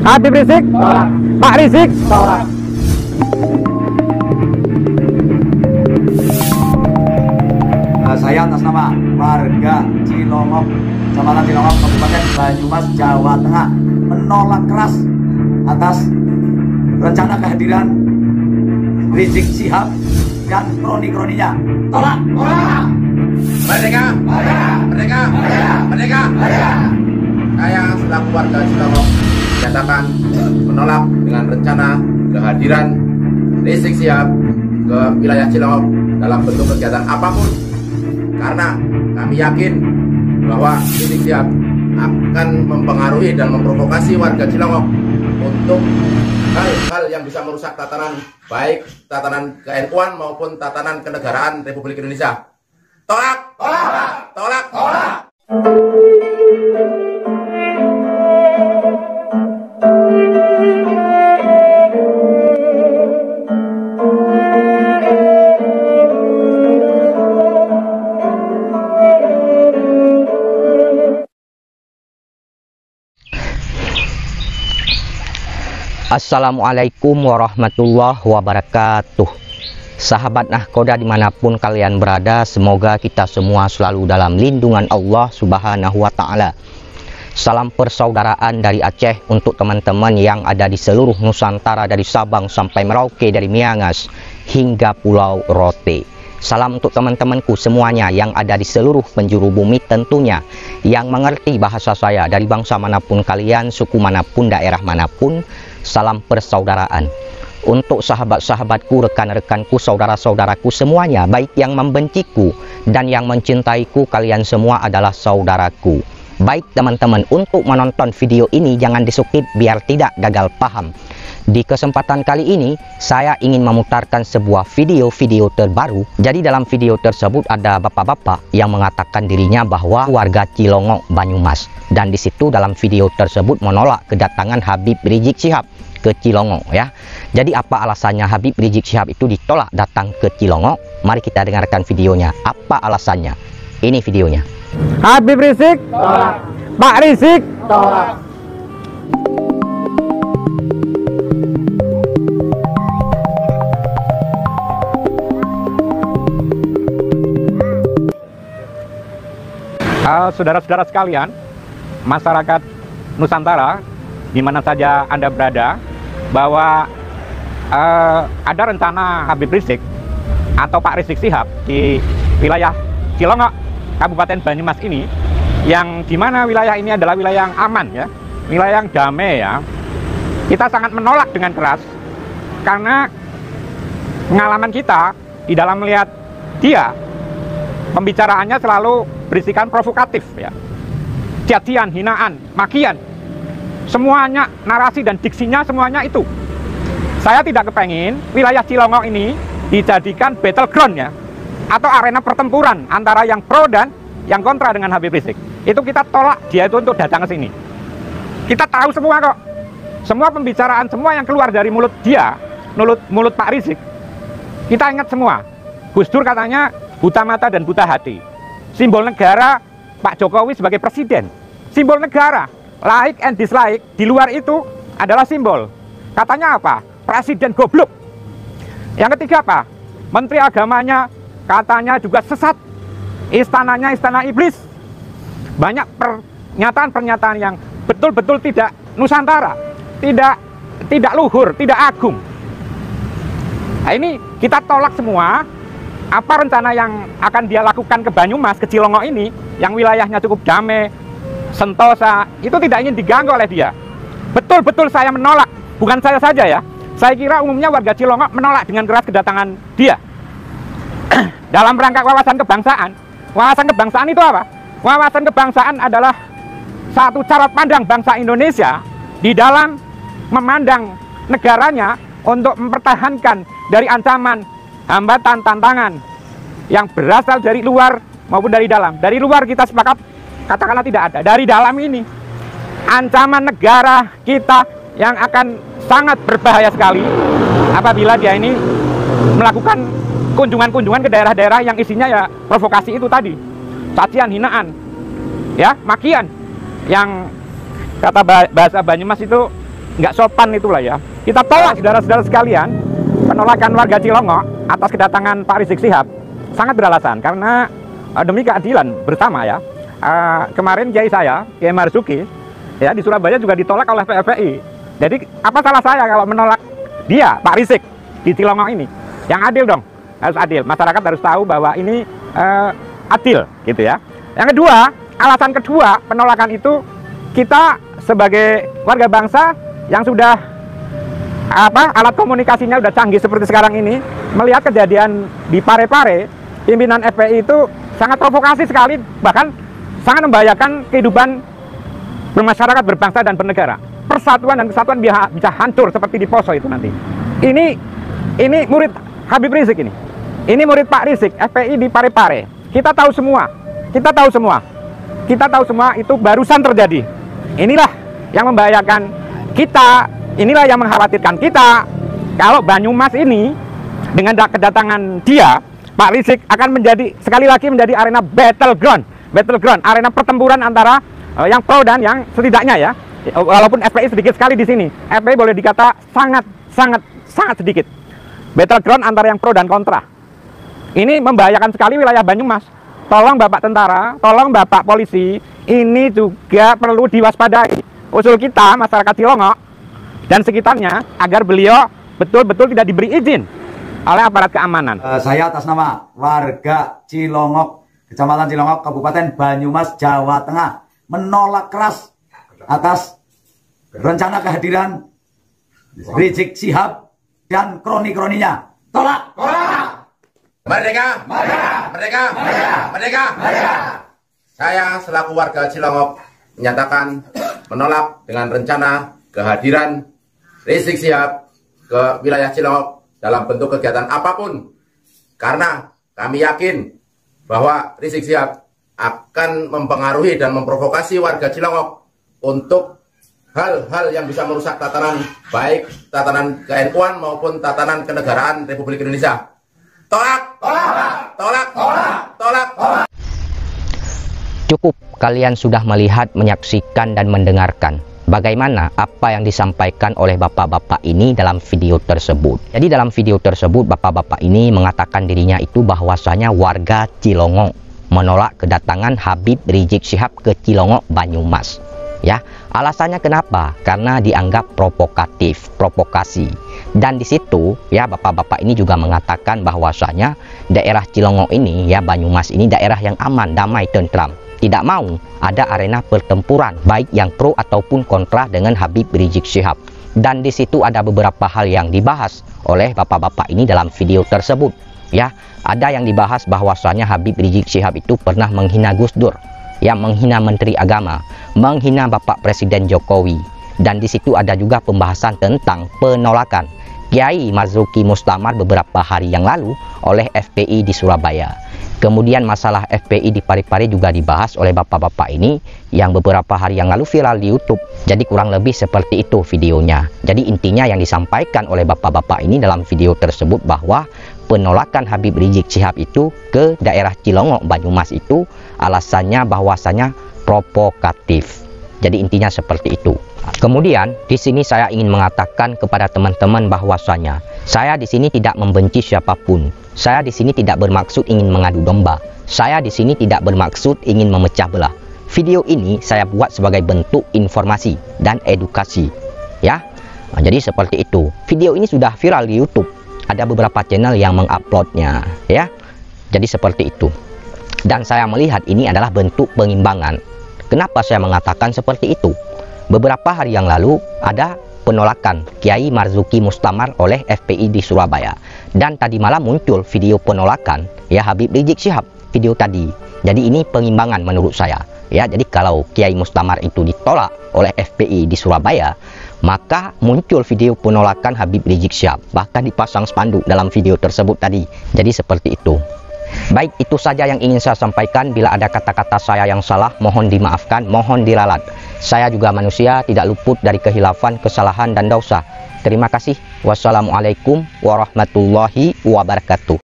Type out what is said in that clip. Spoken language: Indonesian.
Habib Rizik, Pak Rizik, Uh, saya atas nama warga Cilongok, Kecamatan Cilongok, Kabupaten Banyumas, Jawa Tengah menolak keras atas rencana kehadiran Rizik Sihab dan kroni-kroninya. Tolak! Tolak! Merdeka! Merdeka! Merdeka! Merdeka! Saya selaku warga Cilongok menyatakan menolak dengan rencana kehadiran Rizik Sihab ke wilayah Cilongok dalam bentuk kegiatan apa pun karena kami yakin bahwa Rizik Sihab akan mempengaruhi dan memprovokasi warga Cilongok untuk hal-hal yang bisa merusak tatanan baik tatanan ke-NU-an maupun tatanan kenegaraan Republik Indonesia. Tolak! Tolak! Tolak! Tolak! Assalamualaikum warahmatullahi wabarakatuh Sahabat Nahkoda di mana pun kalian berada Semoga kita semua selalu dalam lindungan Allah subhanahu wa ta'ala. Salam persaudaraan dari Aceh untuk teman-teman yang ada di seluruh Nusantara Dari Sabang sampai Merauke, dari Miangas hingga Pulau Rote. Salam untuk teman-temanku semuanya yang ada di seluruh penjuru bumi tentunya Yang mengerti bahasa saya dari bangsa mana pun kalian, suku mana pun, daerah mana pun. Salam persaudaraan. Untuk sahabat-sahabatku, rekan-rekanku, saudara-saudaraku semuanya, baik yang membenciku dan yang mencintaiku, kalian semua adalah saudaraku. Baik teman-teman, untuk menonton video ini jangan disukip biar tidak gagal paham. Di kesempatan kali ini, saya ingin memutarkan sebuah video-video terbaru. Jadi dalam video tersebut ada bapak-bapak yang mengatakan dirinya bahwa warga Cilongok Banyumas. Dan di situ dalam video tersebut menolak kedatangan Habib Rizik Sihab ke Cilongok ya. Jadi apa alasannya Habib Rizik Sihab itu ditolak datang ke Cilongok? Mari kita dengarkan videonya. Apa alasannya? Ini videonya. Habib Rizik, Pak Rizik, Uh, Saudara-saudara sekalian, masyarakat Nusantara, di mana saja Anda berada, bahwa uh, ada rencana Habib Rizik atau Pak Rizik Sihab di wilayah Cilongok, Kabupaten Banyumas ini, yang di mana wilayah ini adalah wilayah yang aman ya, wilayah yang damai ya. Kita sangat menolak dengan keras karena pengalaman kita di dalam melihat dia pembicaraannya selalu berisikan provokatif ya. Cacian, hinaan, makian semuanya narasi dan diksinya semuanya itu. Saya tidak kepengin wilayah Cilongok ini dijadikan battleground ya atau arena pertempuran antara yang pro dan yang kontra dengan Habib Rizik. Itu kita tolak dia itu untuk datang ke sini. Kita tahu semua kok. Semua pembicaraan semua yang keluar dari mulut dia mulut mulut Pak Rizik kita ingat semua. Gus Dur katanya buta mata dan buta hati. Simbol negara Pak Jokowi sebagai presiden. Simbol negara like and dislike di luar itu adalah simbol. Katanya apa? Presiden goblok. Yang ketiga apa? Menteri agamanya katanya juga sesat. Istananya istana iblis. Banyak pernyataan-pernyataan yang betul-betul tidak nusantara tidak tidak luhur tidak agung. Nah ini kita tolak semua. Apa rencana yang akan dia lakukan ke Banyumas, ke Cilongok ini, yang wilayahnya cukup damai, sentosa, itu tidak ingin diganggu oleh dia. Betul-betul saya menolak, bukan saya saja ya. Saya kira umumnya warga Cilongok menolak dengan keras kedatangan dia. Dalam rangka wawasan kebangsaan, wawasan kebangsaan itu apa? Wawasan kebangsaan adalah satu cara pandang bangsa Indonesia di dalam memandang negaranya untuk mempertahankan dari ancaman hambatan, tantangan yang berasal dari luar maupun dari dalam. Dari luar kita sepakat katakanlah tidak ada. Dari dalam ini ancaman negara kita yang akan sangat berbahaya sekali apabila dia ini melakukan kunjungan-kunjungan ke daerah-daerah yang isinya ya provokasi itu tadi. Cacian, hinaan, ya makian yang kata ba- bahasa Banyumas itu nggak sopan itulah ya. Kita tolak saudara-saudara sekalian penolakan warga Cilongo atas kedatangan Pak Rizik Sihab sangat beralasan karena eh, demi keadilan bersama ya. Eh, kemarin kiai saya, Kiai Marzuki, ya di Surabaya juga ditolak oleh PFPI. Jadi apa salah saya kalau menolak dia, Pak Rizik di Cilongo ini? Yang adil dong, harus adil. Masyarakat harus tahu bahwa ini eh, adil gitu ya. Yang kedua, alasan kedua penolakan itu kita sebagai warga bangsa yang sudah apa alat komunikasinya udah canggih seperti sekarang ini melihat kejadian di Pare-Pare pimpinan FPI itu sangat provokasi sekali bahkan sangat membahayakan kehidupan bermasyarakat berbangsa dan bernegara. Persatuan dan kesatuan bisa, hancur seperti di Poso itu nanti. Ini ini murid Habib Rizik ini. Ini murid Pak Rizik FPI di Pare-Pare. Kita tahu semua kita tahu semua. Kita tahu semua itu barusan terjadi. Inilah yang membahayakan kita inilah yang mengkhawatirkan kita. Kalau Banyumas ini dengan da- kedatangan dia Pak Rizik akan menjadi sekali lagi menjadi arena battleground battleground arena pertempuran antara eh, yang pro dan yang setidaknya ya. Walaupun FPI sedikit sekali di sini. FPI boleh dikata sangat sangat sangat sedikit. Battleground antara yang pro dan kontra. Ini membahayakan sekali wilayah Banyumas. Tolong Bapak tentara tolong Bapak polisi ini juga perlu diwaspadai. Usul kita masyarakat Cilongo dan sekitarnya agar beliau betul-betul tidak diberi izin oleh aparat keamanan. Eh, saya atas nama warga Cilongok, Kecamatan Cilongok, Kabupaten Banyumas, Jawa Tengah, menolak keras atas rencana kehadiran Rizik Sihab dan kroni-kroninya. Tolak! Merdeka! Merdeka! Merdeka! Merdeka! Saya selaku warga Cilongok menyatakan menolak dengan rencana kehadiran Rizik Sihab ke wilayah Cilongok dalam bentuk kegiatan apa pun. Karena kami yakin bahwa Rizik Sihab akan mempengaruhi dan memprovokasi warga Cilongok untuk hal-hal yang bisa merusak tatanan baik tatanan ke-NU-an maupun tatanan kenegaraan Republik Indonesia. Tolak! Tolak! Tolak! Tolak! Tolak! Cukup kalian sudah melihat, menyaksikan, dan mendengarkan bagaimana apa yang disampaikan oleh bapak-bapak ini dalam video tersebut. Jadi dalam video tersebut bapak-bapak ini mengatakan dirinya itu bahwasanya warga Cilongo menolak kedatangan Habib Rizik Syihab ke Cilongo Banyumas. Ya, alasannya kenapa? Karena dianggap provokatif, provokasi. Dan di situ ya bapak-bapak ini juga mengatakan bahwasanya daerah Cilongo ini ya Banyumas ini daerah yang aman, damai, tentram tidak mau ada arena pertempuran baik yang pro ataupun kontra dengan Habib Rizik Syihab. Dan di situ ada beberapa hal yang dibahas oleh bapak-bapak ini dalam video tersebut. Ya, ada yang dibahas bahwasanya Habib Rizik Syihab itu pernah menghina Gus Dur, ya menghina Menteri Agama, menghina Bapak Presiden Jokowi. Dan di situ ada juga pembahasan tentang penolakan Kiai Marzuki Mustamar beberapa hari yang lalu oleh FPI di Surabaya. Kemudian masalah FPI di Parepare juga dibahas oleh bapak-bapak ini yang beberapa hari yang lalu viral di YouTube. Jadi kurang lebih seperti itu videonya. Jadi intinya yang disampaikan oleh bapak-bapak ini dalam video tersebut bahwa penolakan Habib Rizik Syihab itu ke daerah Cilongo Banyumas itu alasannya bahwasanya provokatif. Jadi intinya seperti itu. Kemudian di sini saya ingin mengatakan kepada teman-teman bahwasanya saya di sini tidak membenci siapa pun. Saya di sini tidak bermaksud ingin mengadu domba. Saya di sini tidak bermaksud ingin memecah belah. Video ini saya buat sebagai bentuk informasi dan edukasi. Ya. Nah, jadi seperti itu. Video ini sudah viral di YouTube. Ada beberapa channel yang menguploadnya, ya. Jadi seperti itu. Dan saya melihat ini adalah bentuk pengimbangan. Kenapa saya mengatakan seperti itu? Beberapa hari yang lalu ada penolakan Kiai Marzuki Mustamar oleh FPI di Surabaya. Dan tadi malam muncul video penolakan ya Habib Rizik Syihab video tadi. Jadi ini pengimbangan menurut saya. Ya, jadi kalau Kiai Mustamar itu ditolak oleh FPI di Surabaya, maka muncul video penolakan Habib Rizik Syihab. Bahkan dipasang spanduk dalam video tersebut tadi. Jadi seperti itu. Baik, itu saja yang ingin saya sampaikan. Bila ada kata-kata saya yang salah, mohon dimaafkan, mohon diralat. Saya juga manusia, tidak luput dari kehilafan, kesalahan, dan dosa. Terima kasih. Wassalamualaikum warahmatullahi wabarakatuh.